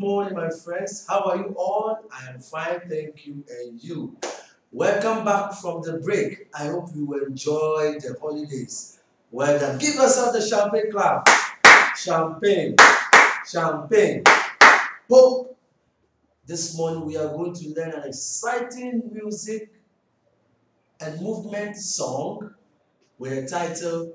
morning, my friends. How are you all? I am fine, thank you, and you. Welcome back from the break. I hope you enjoy the holidays. Well done. Give yourself the champagne clap. Champagne. Champagne. Pope. This morning we are going to learn an exciting music and movement song with a title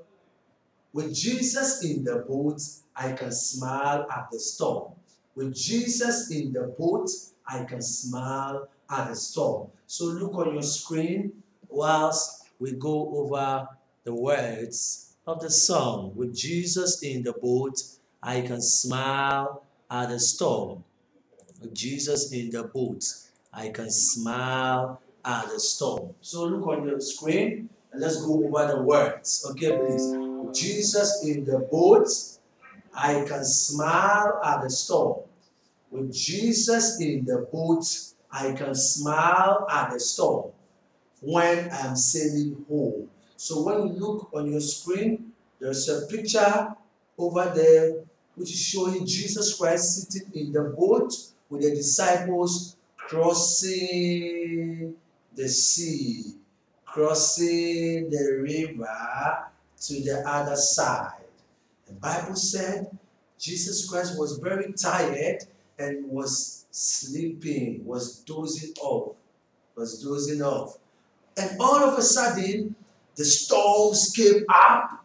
With Jesus in the Boat, I Can Smile at the Storm. With Jesus in the boat, I can smile at the storm. So look on your screen whilst we go over the words of the song. With Jesus in the boat, I can smile at the storm. With Jesus in the boat, I can smile at the storm. So look on your screen and let's go over the words. Okay, please. With Jesus in the boat, I can smile at the storm. With Jesus in the boat, I can smile at the storm when I'm sailing home. So when you look on your screen, there's a picture over there which is showing Jesus Christ sitting in the boat with the disciples crossing the sea, crossing the river to the other side. The Bible said Jesus Christ was very tired and was sleeping, was dozing off, was dozing off. And all of a sudden, the storms came up,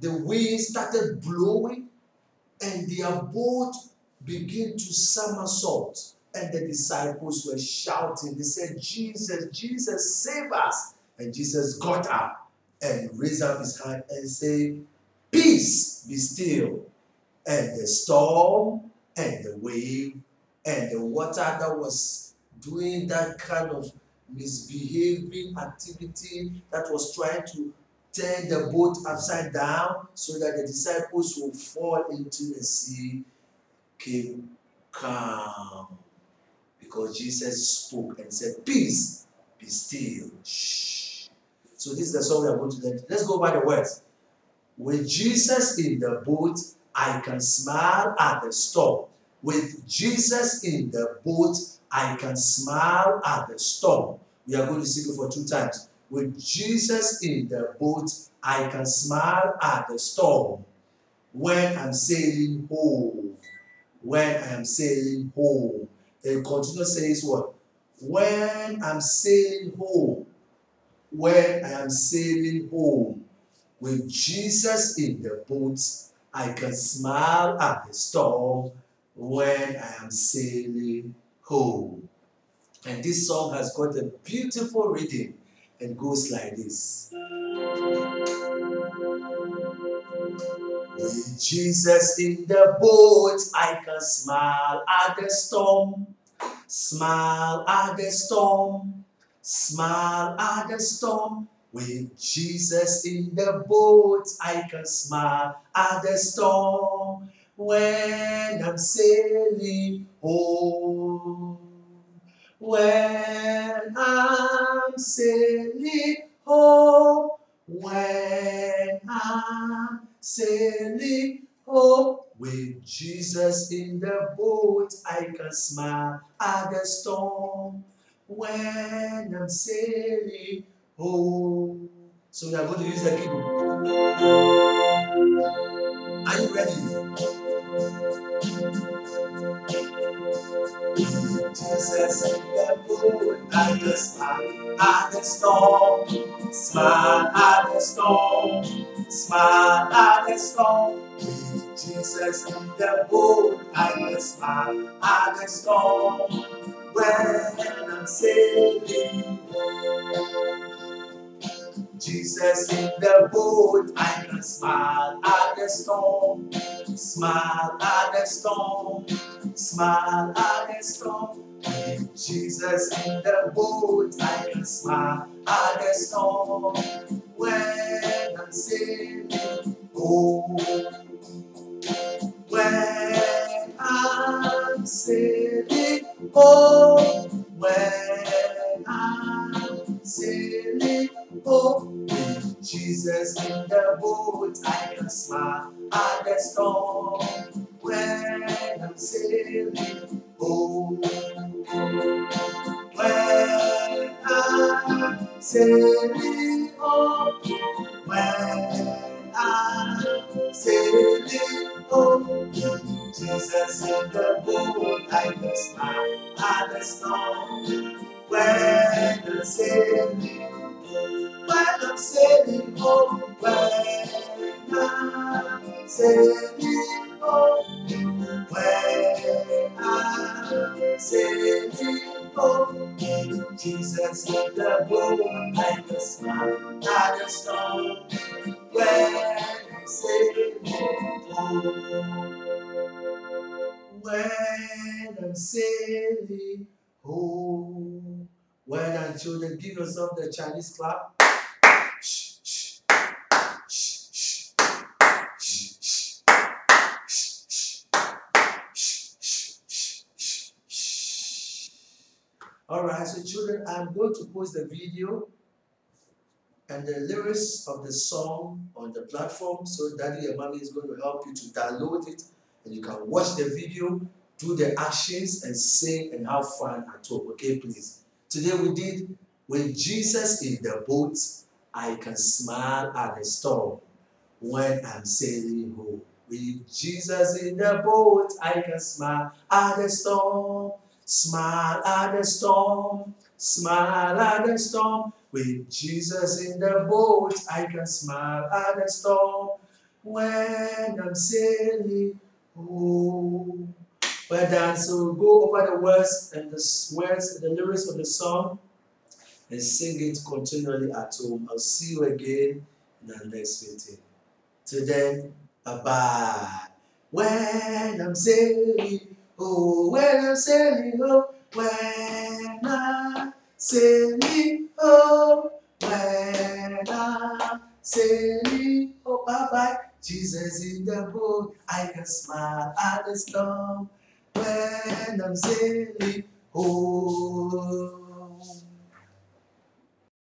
the wind started blowing, and their boat began to somersault. And the disciples were shouting. They said, Jesus, Jesus, save us. And Jesus got up and raised up his hand and said, Peace, be still. And the storm and the wave and the water that was doing that kind of misbehaving activity that was trying to turn the boat upside down so that the disciples will fall into the sea came calm because Jesus spoke and said, Peace, be still. Shh. So this is the song we are going to learn. Let's go by the words. With Jesus in the boat, I can smile at the storm. With Jesus in the boat, I can smile at the storm. We are going to sing it for two times. With Jesus in the boat, I can smile at the storm. When I'm sailing home, when I am sailing home. Then continue says what? When I'm sailing home, when I am sailing home, with Jesus in the boat, I can smile at the storm when I am sailing home. And this song has got a beautiful reading and goes like this. With Jesus in the boat, I can smile at the storm, smile at the storm, smile at the storm. With Jesus in the boat, I can smile at the storm when I'm sailing home. When I'm sailing home, when I'm sailing home, with Jesus in the boat, I can smile at the storm. When I'm sailing home. So we are going to use the keyboard. Are you ready? Jesus in the boat, I can smile at the storm, smile at the storm, smile at the storm. With Jesus the boat, I can smile at the storm when I'm sailing. Jesus in the boat, I can smile at the storm, smile at the storm, smile at the storm. Jesus in the boat, I can smile at the storm when I'm sailing home. When I'm sailing home, Oh, when I sail home, when I sail home, Jesus in the boat, I miss my honest home. When I'm sailing home, when I'm sailing home, when I'm sailing home is in him. Hope in Jesus, the world like a smile, not a stone. Where is it? When I'm sailing home. When I children, give yourself the Chinese clap. All right, so children, I'm going to post the video and the lyrics of the song on the platform so daddy and mommy is going to help you to download it and you can watch the video do the actions and sing and have fun at home okay please? Today we did with jesus in the boat i can smile at the storm when i'm sailing home. With jesus in the boat i can smile at the storm smile at the storm smile at the storm with Jesus in the boat, I can smile at the storm when I'm sailing home. Well done. So go over the words and the words, the lyrics of the song, and sing it continually at home. I'll see you again in the next meeting. Till then, bye bye. When I'm sailing, oh, when I'm sailing, oh, when I'm sailing, oh, when I'm sailing, oh, bye bye. Jesus in the boat, I can smile at the storm when I'm sailing, oh.